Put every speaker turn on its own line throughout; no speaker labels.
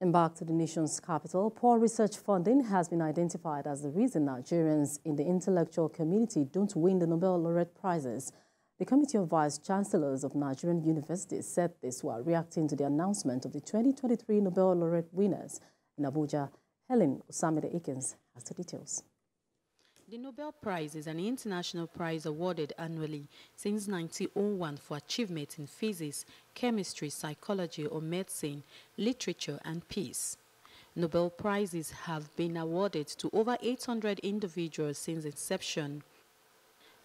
Back to the nation's capital, poor research funding has been identified as the reason Nigerians in the intellectual community don't win the Nobel laureate prizes. The Committee of Vice Chancellors of Nigerian Universities said this while reacting to the announcement of the 2023 Nobel laureate winners. In Abuja, Helen Osamide Akins has the details.
The Nobel Prize is an international prize awarded annually since 1901 for achievement in physics, chemistry, physiology or medicine, literature and peace. Nobel Prizes have been awarded to over 800 individuals since inception.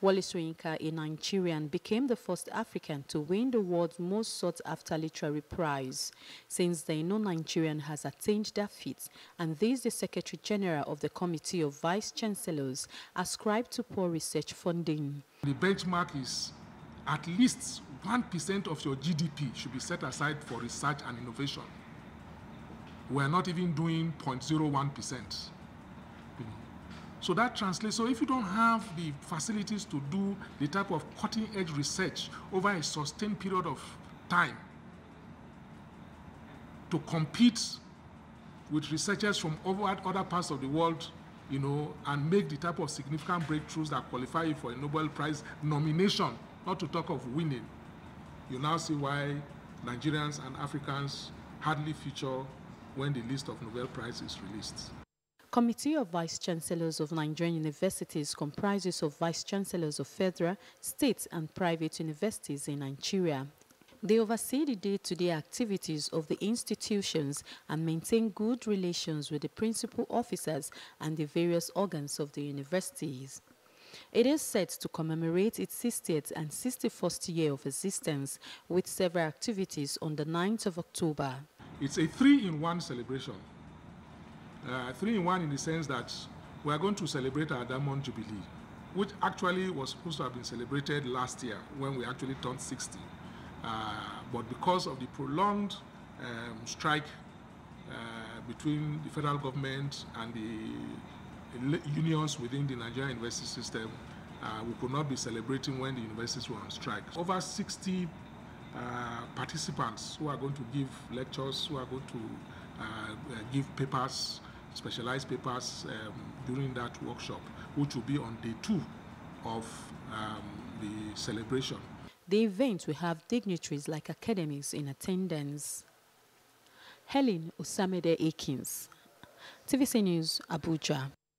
Wole Soyinka, a Nigerian, became the first African to win the world's most sought-after literary prize. Since then, no Nigerian has attained that feat, and this the Secretary General of the Committee of Vice Chancellors ascribed to poor research funding.
The benchmark is at least 1% of your GDP should be set aside for research and innovation. We're not even doing 0.01%. So that translates. So if you don't have the facilities to do the type of cutting edge research over a sustained period of time to compete with researchers from other parts of the world, you know, and make the type of significant breakthroughs that qualify you for a Nobel Prize nomination, not to talk of winning, you now see why Nigerians and Africans hardly feature when the list of Nobel Prizes is released.
Committee of Vice Chancellors of Nigerian Universities comprises of Vice Chancellors of federal, state and private universities in Nigeria. They oversee the day-to-day -day activities of the institutions and maintain good relations with the principal officers and the various organs of the universities. It is set to commemorate its 60th and 61st year of existence with several activities on the 9th of October.
It's a three-in-one celebration uh, three in one in the sense that we are going to celebrate our Diamond Jubilee, which actually was supposed to have been celebrated last year when we actually turned 60. Uh, but because of the prolonged um, strike uh, between the federal government and the unions within the Nigerian university system, uh, we could not be celebrating when the universities were on strike. Over 60 uh, participants who are going to give lectures, who are going to uh, uh, give papers, specialized papers um, during that workshop, which will be on day two of um, the celebration.
The event will have dignitaries like academics in attendance. Helen Osamide Akins, TVC News, Abuja.